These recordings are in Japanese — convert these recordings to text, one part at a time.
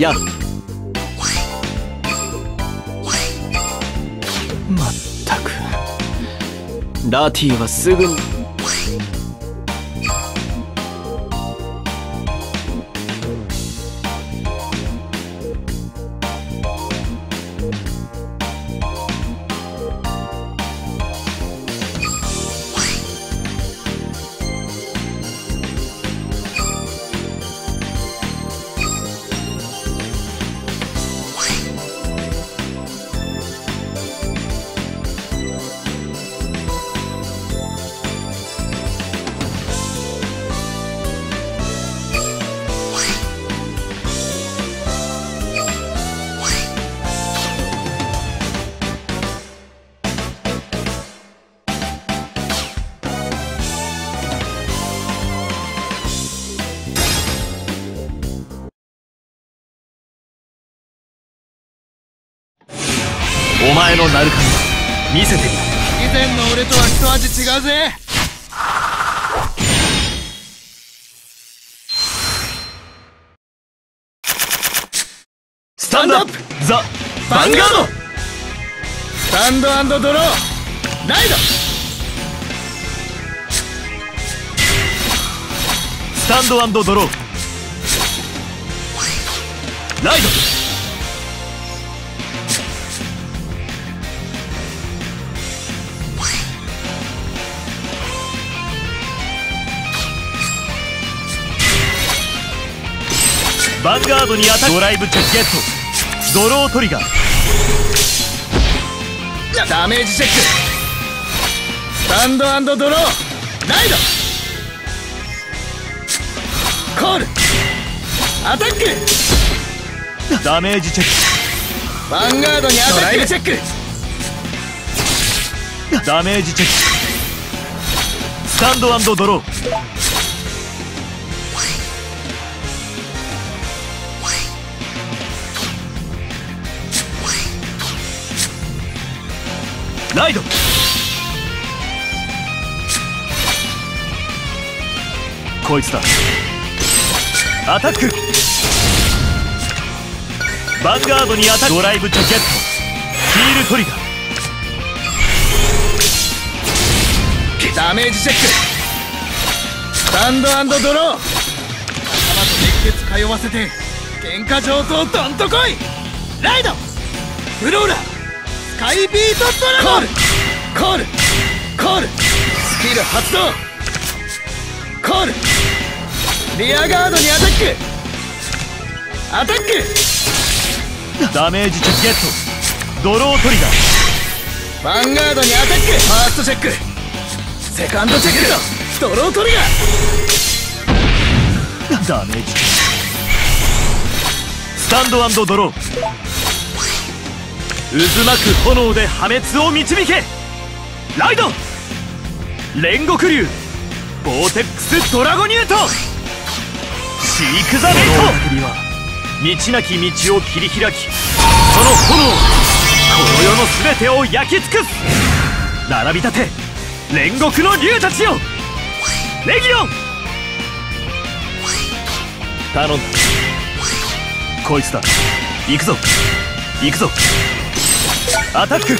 や。まったく。ラティはすぐに。お前の鳴る神見せてみ以前の俺とは一味違うぜ。スタンドアップ。ザ・ヴァンガード。スタンドドロー。ライド。スタンドドロー。ライドヴァンガードにアタックドライブチェックゲット。ドロートリガー。ダメージチェック。スタンドドロー。ライド。コール。アタック。ダメージチェック。ヴァンガードにアタックチェック。ダメージチェック。スタンドドローライド。こいつだ。アタック。ヴァンガードにアタック。ドライブチョゲット。ヒールトリガー。ダメージチェック。スタンドドロー。頭と熱血通わせて喧嘩上等どんとこい。ライド。フローラ。カイビートドラゴン。コール。コール。スキル発動。コール。リアガードにアタック。アタック。ダメージチェックゲット。ドロートリガーヴァンガードにアタック。ファーストチェック。セカンドチェックドロートリガーダメージスタンドドロー渦巻く炎で破滅を導け。ライド煉獄竜。ボーテックスドラゴニュート。シーク・ザ・メイト。道なき道を切り開きその炎この世の全てを焼き尽くす。並び立て煉獄の竜たちよ。レギオン。頼んだ。こいつだ。行くぞ。行くぞ。アタック。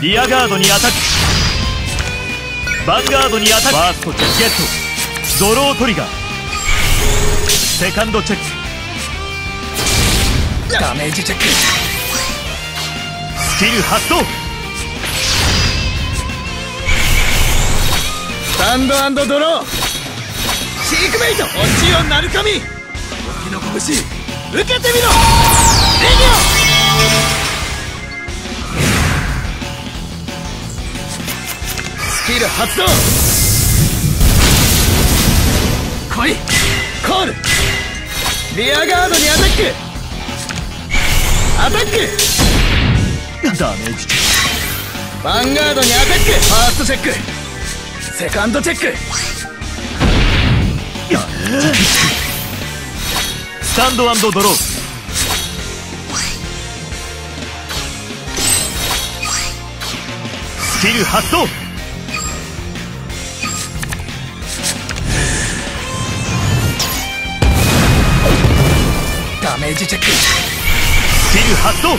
リアガードにアタック。ヴァンガードにアタック。ファーストチェック。ゲットドロートリガー。セカンドチェック。ダメージチェック。スキル発動。スタンドドロー。シークメイト。落ちよなるかみ。時の拳。受けてみろ。レギオスキル発動!来い!コール!リアガードにアタック!アタック!ダメージ。ヴァンガードにアタック!ファーストチェック!セカンドチェック!スタンドドローキル発動メージチェックスキル発動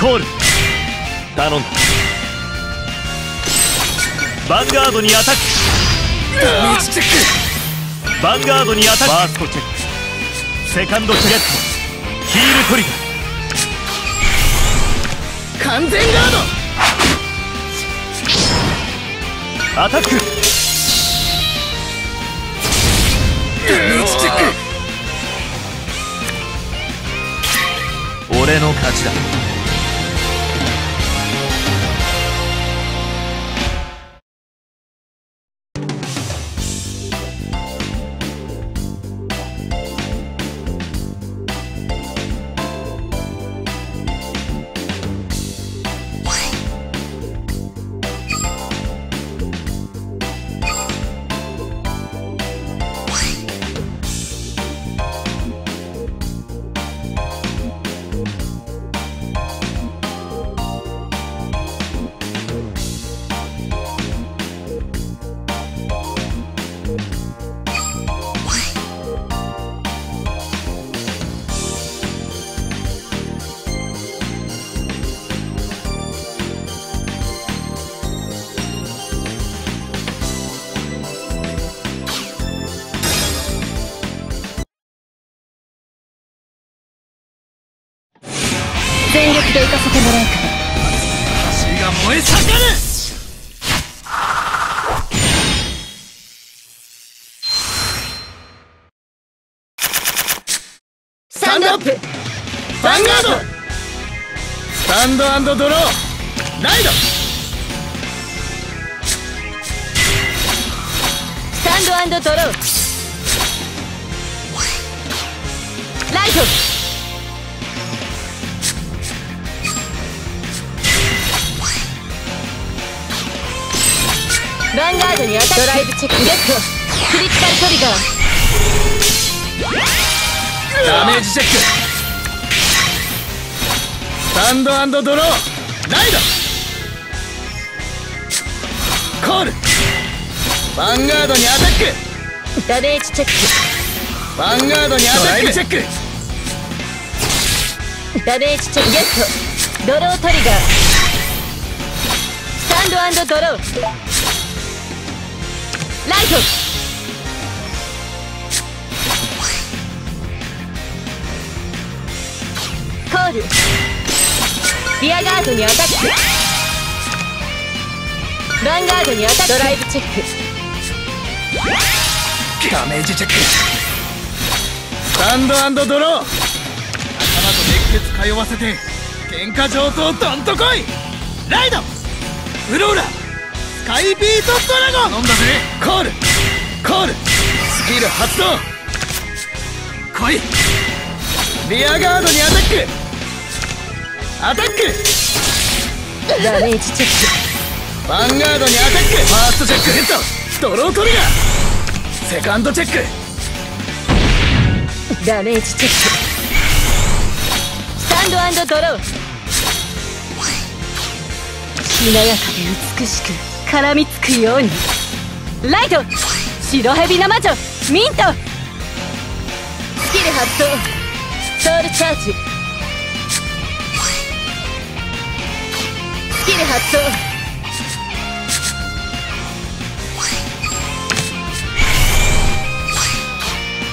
コール。頼んだ。ヴァンガードにアタック。ダメー。ジチェックヴァンガードにアタック。ファーストチェック。セカンドチェック。ヒールトリガ完全ガーーアタック。ドダメチェック。俺の勝ちだ行かせてもらうから血が燃え盛るスタンドアップヴァンガードスタンドアンドドローライドスタンドドローライトヴァンガードにアタック。ドライブチェック。ゲットクリティカルトリガーダメージチェック。スタンドアンドドロー。ライド。コール。ヴァンガードにアタック。ダメージチェッヴァンガードにアタック。チェック。クダメージチェック。ゲット。ドロートリガー。スタンドドローライトコール。ビアガードにアタック。ヴァンガードにアタック。ドライブチェック。ダメージチェック。スタンドアンドドロー。頭と熱血通わせて喧嘩上等どんとこい。ライド。フローラ。スカイビートドラゴン。飲んだぜ。コール。コール。スキル発動。来い。リアガードにアタック。アタック。ダメージチェッヴァンガードにアタック。ファーストチェック。ヘッド。ドロートリガー。セカンドチェック。クダメージチェック。スタンドドロー。しなやかで美しく絡みつくように。ライト白蛇の魔女ミント。スキル発動ソウルチャージ。スキル発動。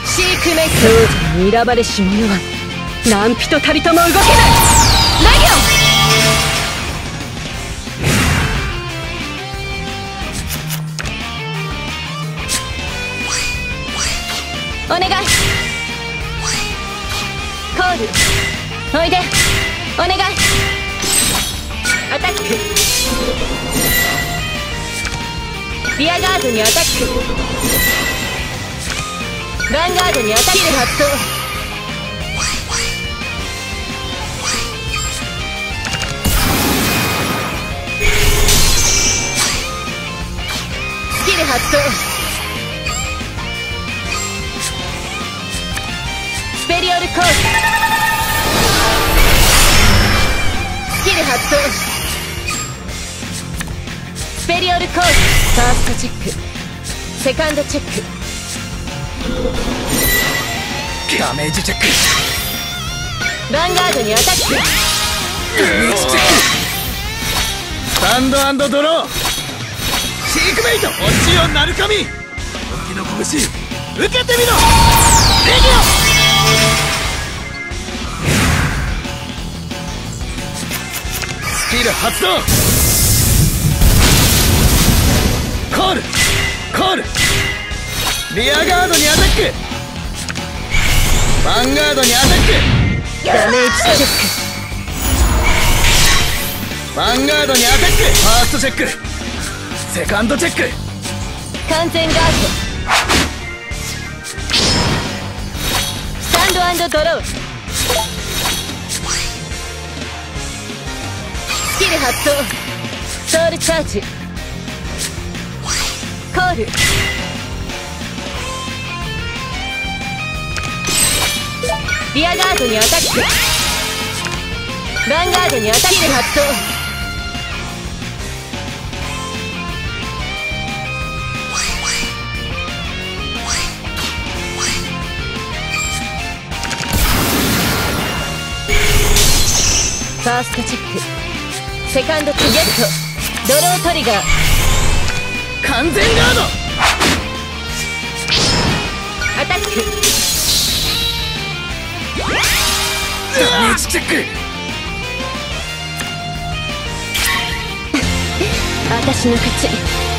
シークメイトに選ばれし者は何人たりとも動けない。レギオンお願い。コール。おいで。お願い。アタック。ビアガードにアタック。ヴァンガードにアタック発動。スキル発動。ペリオルコーススキル発動ペリオルコールファーストチェックセカンドチェックダメージチェックヴァンガードにアタックダメージチェックスタンドドローシークメイト落ちよなるかみ時の拳受けてみろレギオスキル発動コールコールリアガードにアタックヴァンガードにアタックダメージチェッヴァンガードにアタックファーストチェックセカンドチェック完全ガード。ンドドロースキル発動。ソウルチャージ。コール。リアガードにアタック。ヴァンガードにアタック。発動ーストチェック。セカンドゲットドロートリガー。完全ガード！アタック。ダメージチェック！私の勝ち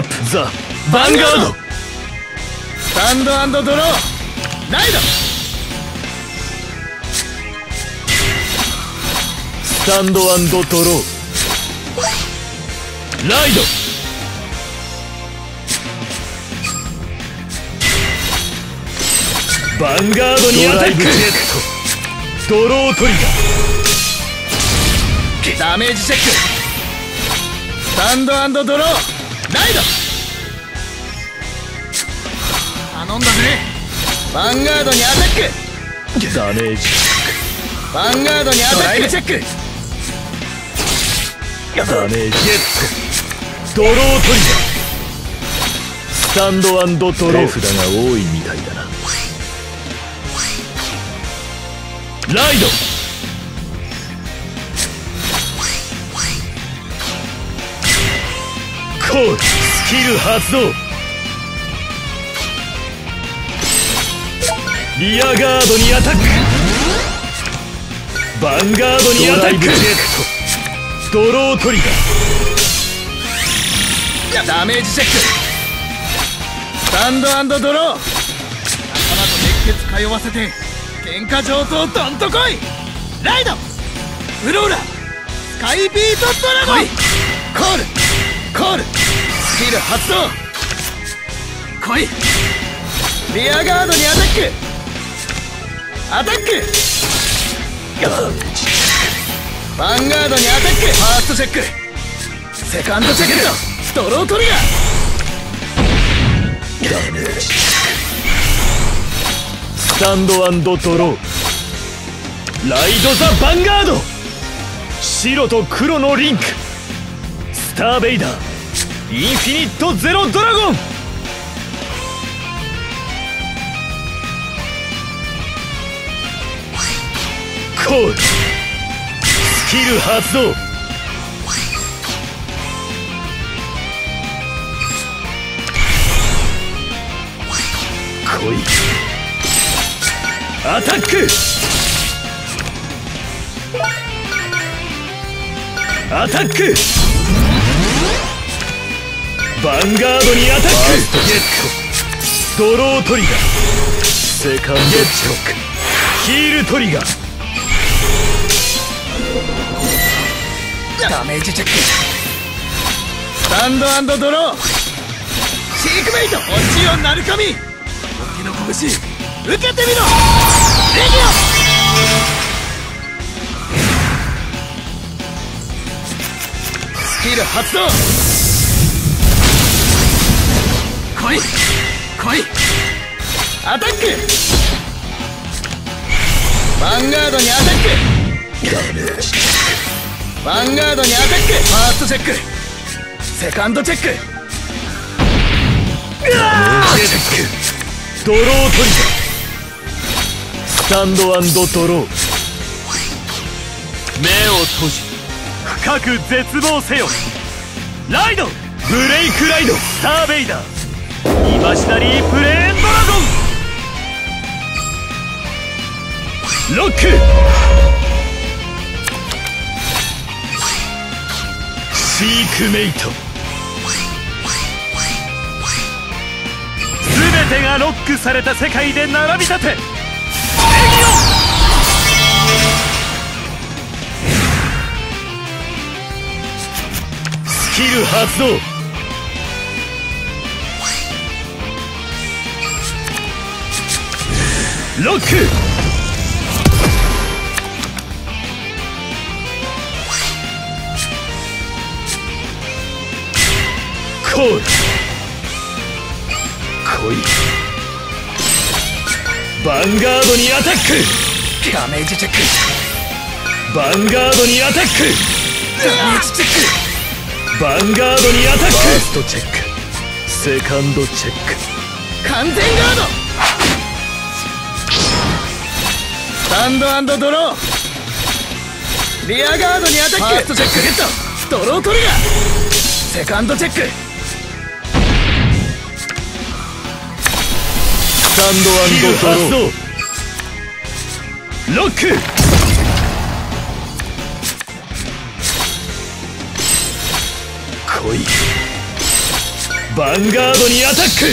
ップザ・ヴァンガード。スタンドドロー。ライド。スタンドドロー。ライド。ヴァンガードにアタック。ドロートリダメージチェック。スタンドドローライド頼んだぜ。ヴァンガードにアタック。ガーダメージ。ヴァンガードにアタックチェック。ダメージ。ゲットドロートリガー。スタンドドロー手札が多いみたいだな。ライドコールスキル発動。リアガードにアタック。ヴァンガードにアタック。ドロートリガー。ダメージチェック。スタンドドロー。仲間と熱血通わせて喧嘩上等どんとこい。ライド。フローラ。スカイビートドラゴン。コールコール。スキル発動。来い。リアガードにアタック。アタック。ヴァンガードにアタック。ファーストチェック。セカンドチェックドロートリガー。ダメージスタンドドロー。ライド・ザ・ヴァンガード。白と黒のリンク。スターベイダーインフィニット・ゼロ・ドラゴンコールスキル発動。来い。アタック。アタック。ヴァンガードにアタック。ゲットドロートリガーセカンドチョック。ヒールトリガーダメージチェック。スタンドドローシーク。メイト落ちよ鳴神沖の拳受けてみろレギオスキル発動来い。来い。アタック。ヴァンガードにアタック。ダメージヴァンガードにアタック。ファーストチェック。セカンドチェック。チェックドロートリガースタンドドロー。目を閉じ。深く絶望せよ。ライド。ブレイクライド。スターベイダー。イマシナリープレーンドラゴン。ロック。シークメイト。全てがロックされた世界で並び立て。レギオスキル発動。ロックコール来い。ヴァンガードにアタック。ダメージチェック。ヴァンガードにアタック。ダメージチェック。ヴァンガードにアタック。ファーストチェック。セカンドチェック。完全ガードスタンドドローリアガードにアタック。ファーストチェックゲット。ドロートリガー。セカンドチェック。スタンドドローロック。来い。ヴァンガードにアタック。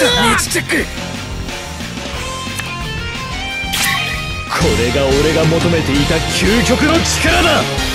ダメージチェックれが俺が求めていた究極の力だ。